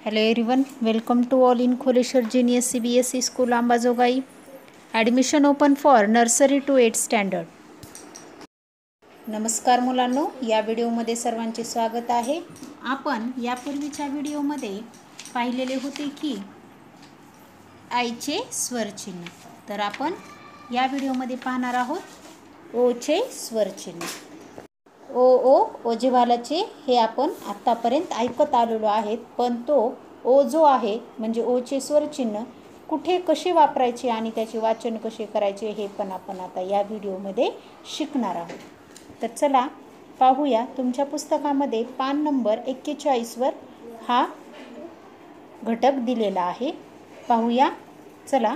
Hello everyone welcome to all in Kholeshwar junior C B S E school Ambajogai admission open for nursery to eight standard नमस्कार मुलांनो या व्हिडिओमध्ये सर्वांचे स्वागत आहे. आपण यापूर्वीच्या व्हिडिओमध्ये पाहिलेले होते की आईचे स्वरचिन्ह तर आपण या व्हिडिओमध्ये पाहणार आहोत ओचे स्वरचिन्ह ओ ओ ओजेवालाचे हे आपण आत्तापर्यंत ऐकत आलेलो आहेत. पण तो ओ जो आहे म्हणजे ओचे स्वरचिन्ह कुठे कसे वापरायचे आणि त्याचे वाचन कसे करायचे हे पण आपण आता या व्हिडिओमध्ये शिकणार आहोत. तर चला पाहूया तुमच्या पुस्तकामध्ये पान नंबर एक्केचाळीसवर हा घटक दिलेला आहे. पाहूया. चला.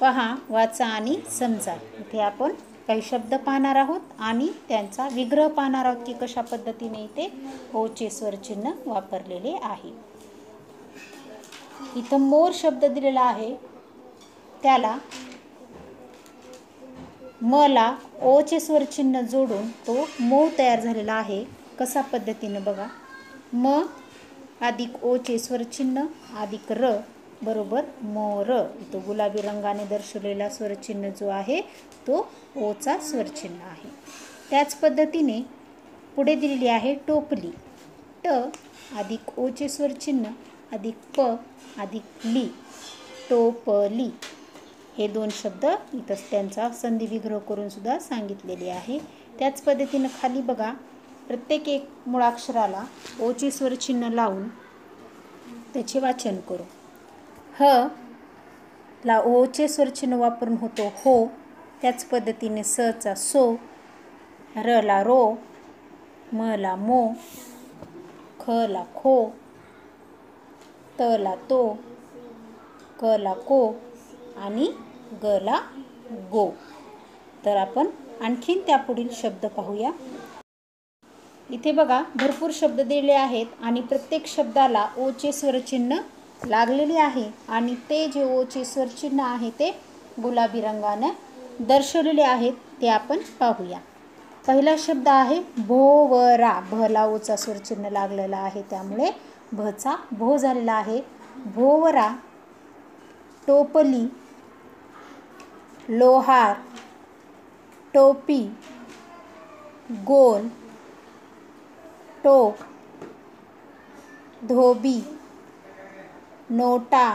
पहा वाचा आणि समजा. इथे आपण काही शब्द पाहणार आहोत आणि त्यांचा विग्रह पाहणार आहोत की कशा पद्धतीने इथे ओचे स्वरचिन्ह वापरलेले आहे. इथं मोर शब्द दिलेला आहे. त्याला मला ओचे स्वरचिन्ह जोडून तो मो तयार झालेला आहे. कसा पद्धतीनं बघा? म अधिक ओचे स्वरचिन्ह अधिक र. बरोबर मोर. तो गुलाबी रंगाने दर्शवलेला स्वरचिन्ह जो आहे तो ओचा स्वरचिन्ह आहे. त्याच पद्धतीने पुढे दिलेली आहे टोपली. ट अधिक ओचे स्वरचिन्ह अधिक प अधिक ली. टोपली. हे दोन शब्द इथं त्यांचा संधी विग्रह करून सुद्धा सांगितलेले आहे. त्याच पद्धतीनं खाली बघा प्रत्येक एक मुळाक्षराला ओचे स्वरचिन्ह लावून त्याचे वाचन करू. ह ला ओचे स्वरचिन्ह वापरून होतो. हो त्याच पद्धतीने सचा सो र ला रो म ला मो ख ला खो त ला तो क ला को आणि ग ला गो. तर आपण आणखीन त्यापुढील शब्द पाहूया. इथे बघा भरपूर शब्द दिले आहेत आणि प्रत्येक शब्दाला ओचे स्वरचिन्ह लागलेली आहे आणि ते जे ओचे स्वरचिन्ह आहे ते गुलाबी रंगानं दर्शवलेले आहेत ते आपण पाहूया. पहिला शब्द आहे भोवरा. भला ओचा स्वरचिन्ह लागलेला आहे त्यामुळे भचा भो झालेला आहे. भोवरा टोपली लोहार टोपी गोल टोक धोबी नोटा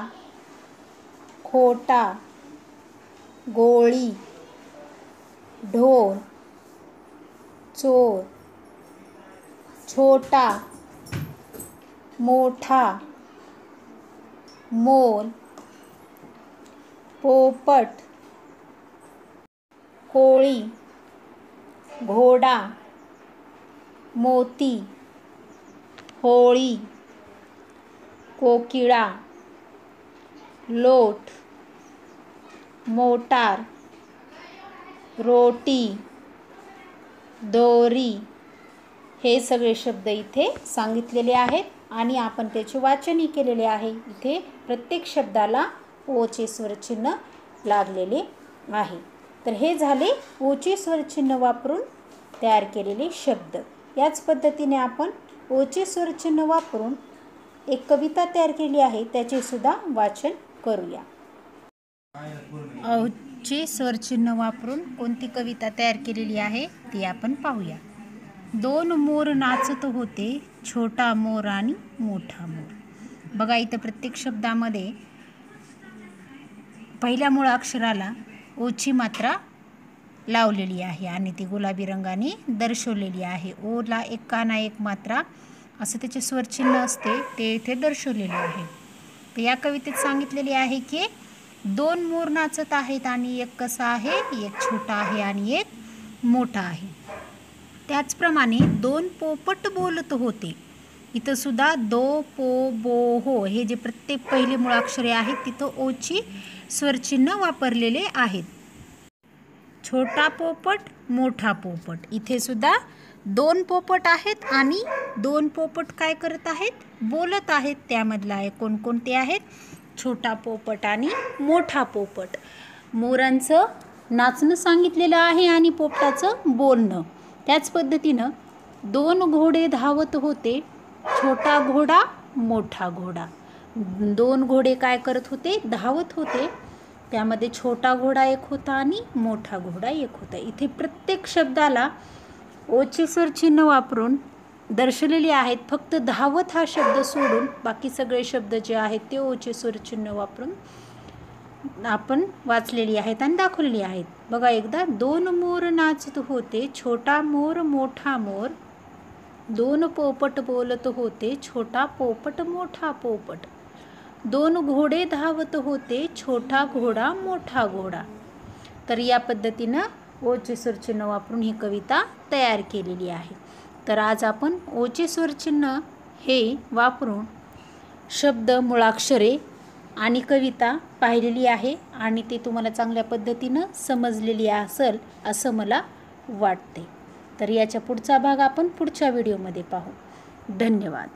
खोटा गोळी ढोर चोर छोटा मोठा मोल पोपट कोळी घोडा मोती होळी कोकिळा लोट मोटार रोटी दोरी हे सगळे शब्द इथे सांगितलेले आहेत आणि आपण त्याचे वाचनही केलेले आहे. इथे प्रत्येक शब्दाला ओचे स्वरचिन्ह लागलेले आहे. तर हे झाले ओचे स्वरचिन्ह वापरून तयार केलेले शब्द. याच पद्धतीने आपण ओचे स्वरचिन्ह वापरून एक कविता तयार केली आहे. त्याचे सुद्धा वाचन करूया. औचे स्वरचिन्ह वापरून कोणती कविता तयार केलेली आहे ती आपण पाहूया. दोन मोर नाचत होते छोटा मोर आणि मोठा मोर. बघा इथं प्रत्येक शब्दामध्ये पहिल्या मूळ अक्षराला ओची मात्रा लावलेली आहे आणि ती गुलाबी रंगाने दर्शवलेली आहे. ओला एक काना एक मात्रा असं त्याचे स्वरचिन्ह असते ते इथे दर्शवलेले आहे. तर या कवितेत सांगितलेली आहे की दोन मोर नाचत आहेत आणि एक कसा आहे एक छोटा आहे आणि एक मोठा आहे. त्याचप्रमाणे दोन पोपट बोलत होते. इथं सुद्धा दो पो बो हो हे जे प्रत्येक पहिले मुळाक्षरे आहेत तिथं ओची स्वरचिन्ह वापरलेले आहेत. छोटा पोपट मोठा पोपट. इथे सुद्धा दोन पोपट आहेत आणि दोन पोपट काय करत आहेत? बोलत आहेत. त्यामधला आहे कोणकोणते आहेत? छोटा पोपट आणि मोठा पोपट. मोरांचं नाचणं सांगितलेलं आहे आणि पोपटाचं बोलणं. त्याच पद्धतीनं दोन घोडे धावत होते. छोटा घोडा मोठा घोडा. दोन घोडे काय करत होते? धावत होते. त्यामध्ये छोटा घोडा एक होता आणि मोठा घोडा एक होता. इथे प्रत्येक शब्दाला ओचे स्वर चिन्ह वापरून दर्शलेली आहेत. फक्त धावत हा शब्द सोडून बाकी सगळे शब्द जे आहेत ते ओचे स्वर चिन्ह वापरून आपण वाचलेली आहेत आणि दाखवलेली आहेत. बघा एकदा दोन मोर नाचत होते छोटा मोर मोठा मोर. दोन पोपट बोलत होते छोटा पोपट मोठा पोपट. दोन घोडे धावत होते छोटा घोडा मोठा घोडा. तर या पद्धतीनं ओचे स्वरचिन्ह वापरून ही कविता तयार केलेली आहे. तर आज आपण ओचे स्वरचिन्ह हे वापरून शब्द मुळाक्षरे आणि कविता पाहिलेली आहे आणि ते तुम्हाला चांगल्या पद्धतीनं समजलेली असेल असं मला वाटते तर याच्या पुढचा भाग आपण पुढच्या व्हिडिओमध्ये पाहू. धन्यवाद.